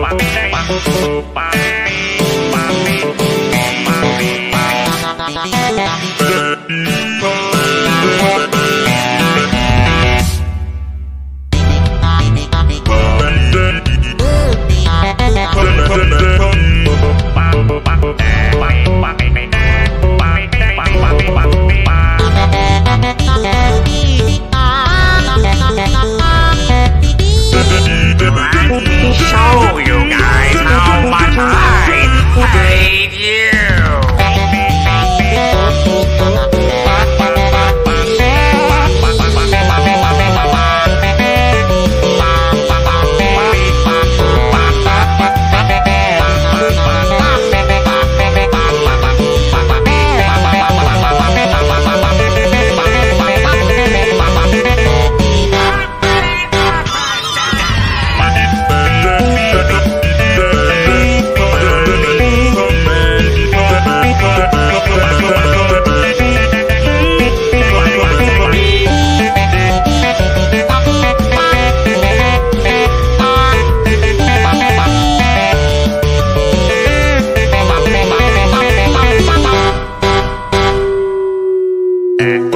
pa, pa, pa, Uh.